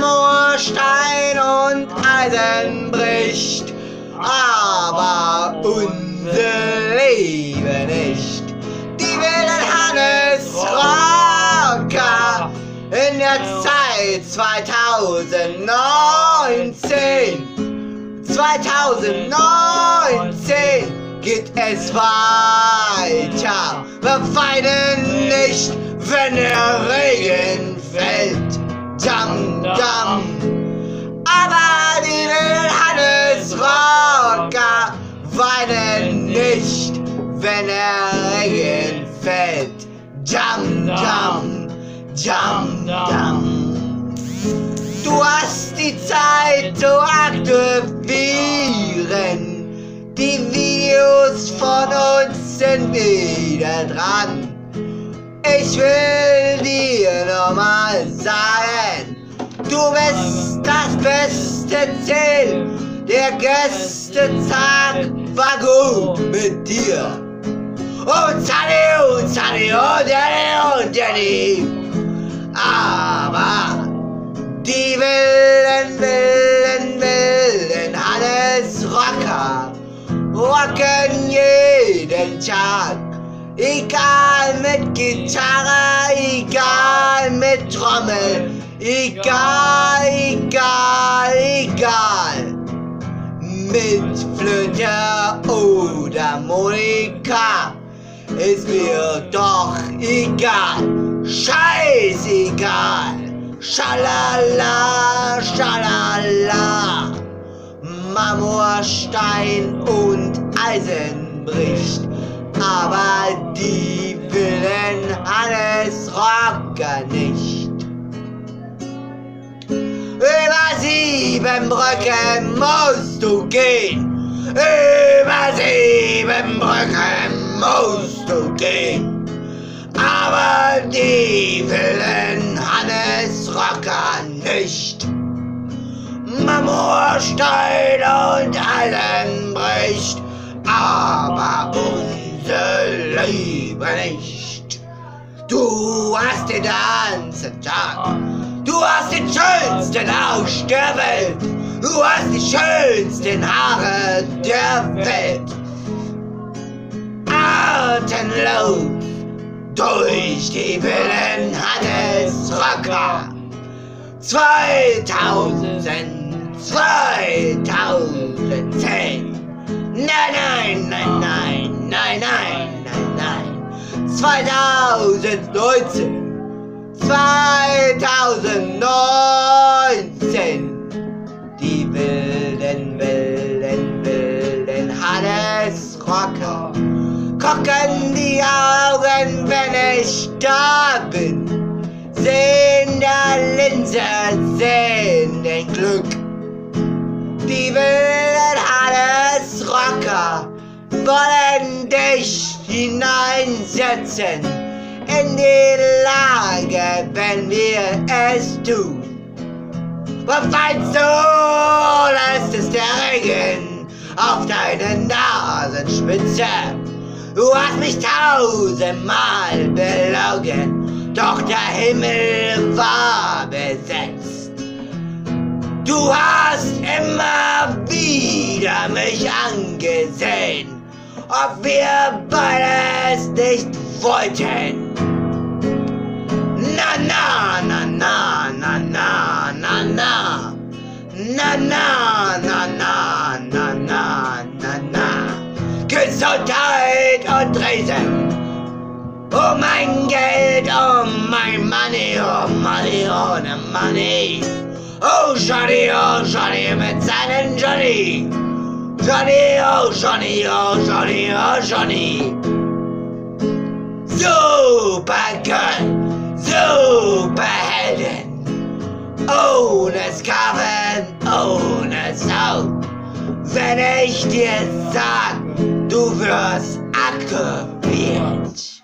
Marmor, Stein und Eisen bricht, aber unser Leben nicht. Die wilden Hannes Rocker in der Zeit 2019. 2019 geht es weiter. Wir weinen nicht, wenn der Regen. Dam, dam. Aber die wilden Hannes Rocker weinen nicht, wenn der Regen fällt. Jam, jam, jam, jam. Du hast die Zeit zu aktivieren. Die Videos von uns sind wieder dran. Ich will dir nochmal sagen, bist das beste Ziel. Der Gästetag war gut mit dir. Oh, Zanni, oh, Zanni, oh, Danny, oh, Danny. Aber die wilden, wilden, wilden Hannes Rocker rocken jeden Tag. Egal mit Gitarre, egal mit Trommel, egal, egal, egal. Mit Flöte oder Monika ist mir doch egal. Scheißegal. Schalala, schalala. Marmor, Stein und Eisen bricht. Aber die willen alles Rocker nicht. Sieben Brücken musst du gehen. Über sieben Brücken musst du gehen. Aber die willen Hannes Rocker nicht. Marmor, Stein und allen bricht, aber unser Leben nicht. Du hast den ganzen Tag, du hast den schönsten Rausch der Welt, du hast die schönsten Haare der Welt. Atemlos durch die Willen Hannes Rocker. 2000, 2010. Nein, nein, nein, nein, nein, nein, nein, nein. 2019. 2019. Die wilden, wilden, wilden Hannes Rocker. Gucken die Augen, wenn ich da bin. Sehen der Linse, sehen den Glück. Die wilden Hannes Rocker wollen dich hineinsetzen in die Lage, wenn wir es tun. Was meinst du, das ist der Regen auf deine Nasenspitze? Du hast mich tausendmal belogen, doch der Himmel war besetzt. Du hast immer wieder mich angesehen, ob wir beides nicht wollten. na na, na na, na na, na na. Gesundheit und Riesen. Oh mein Geld, oh mein Money, oh Money, ohne Money. Oh Johnny, oh Johnny mit seinen Johnny. Johnny, oh Johnny, oh Johnny, oh Johnny. Supergirl, Superheldin. Ohne Skarve ohne Sau. Wenn ich dir sag, du wirst aktiviert.